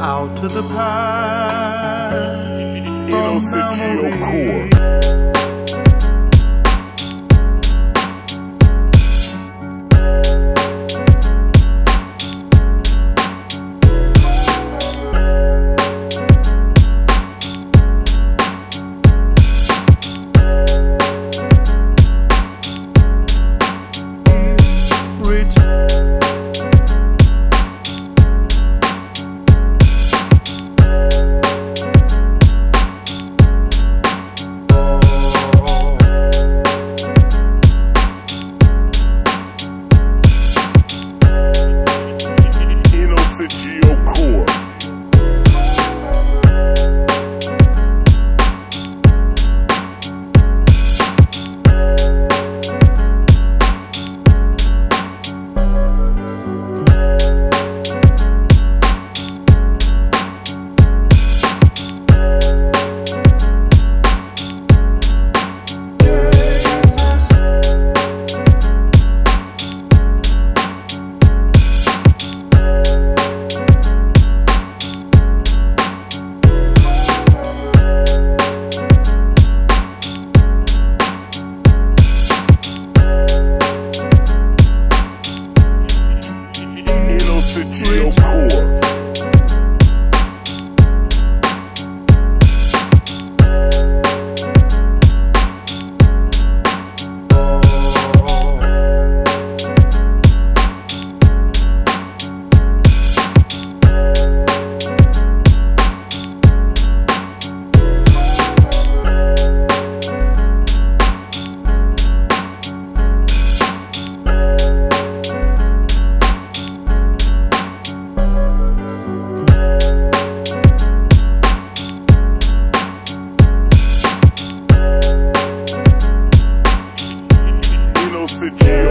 out to the past. Innocent Core. message.